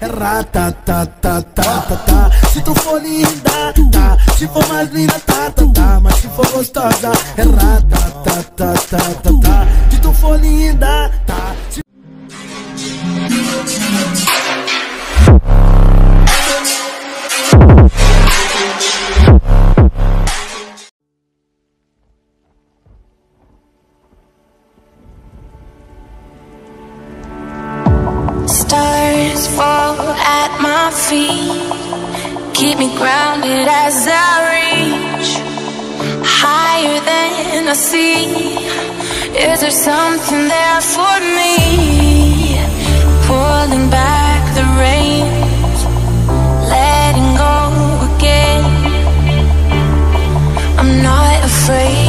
é ratatatatatatá. Se tu for linda, tá. Se for mais linda, tá, tá, tá. Mas se for gostosa, é ratatatatatatá. Se tu for linda, tá. Fall at my feet. Keep me grounded as I reach higher than I see. Is there something there for me? Pulling back the rain, letting go again. I'm not afraid.